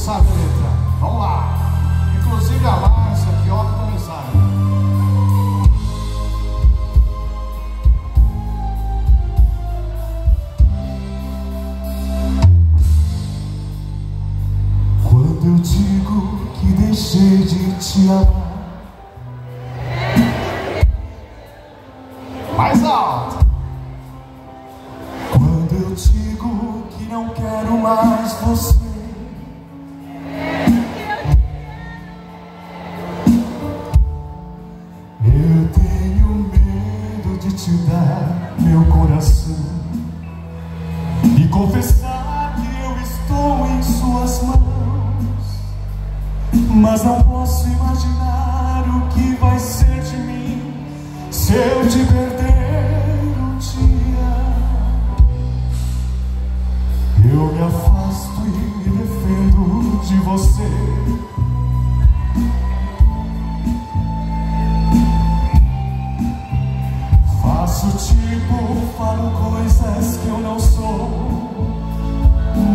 sabe a letra. Vamos lá. Inclusive a Larsa, que olha também sabe. Quando eu digo que deixei de te amar. Mais alto. Quando eu digo que não quero mais você. te dar meu coração e confessar que eu estou em suas mãos, mas não posso imaginar o que vai ser de mim se eu te perder. tempo falo coisas que eu não sou,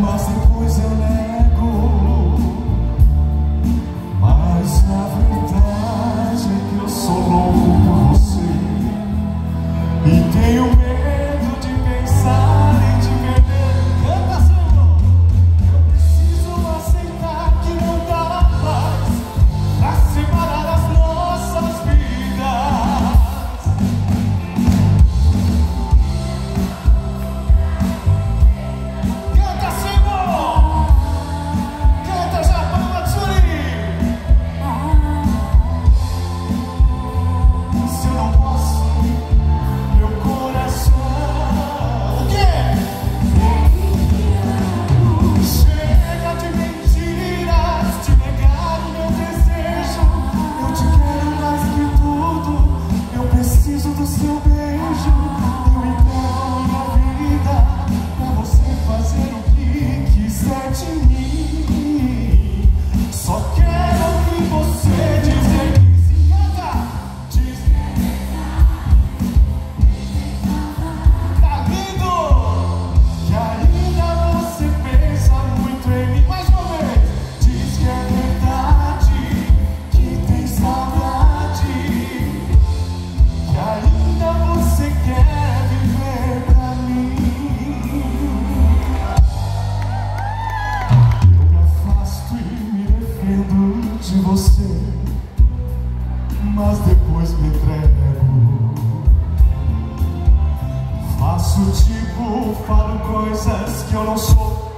mas depois eu nego. dependo de você, mas depois me entrego. Faço tipo, falo coisas que eu não sou.